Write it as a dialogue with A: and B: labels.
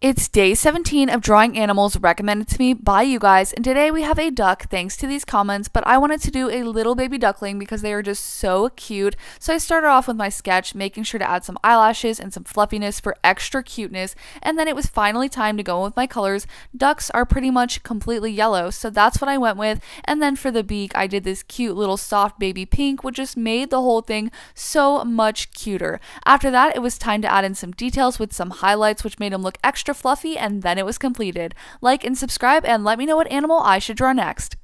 A: It's day 17 of drawing animals recommended to me by you guys, and today we have a duck thanks to these comments, but I wanted to do a little baby duckling because they are just so cute. So I started off with my sketch, making sure to add some eyelashes and some fluffiness for extra cuteness, and then it was finally time to go with my colors. Ducks are pretty much completely yellow, so that's what I went with, and then for the beak, I did this cute little soft baby pink, which just made the whole thing so much cuter. After that, it was time to add in some details with some highlights, which made them look extra extra fluffy, and then it was completed. Like and subscribe, and let me know what animal I should draw next.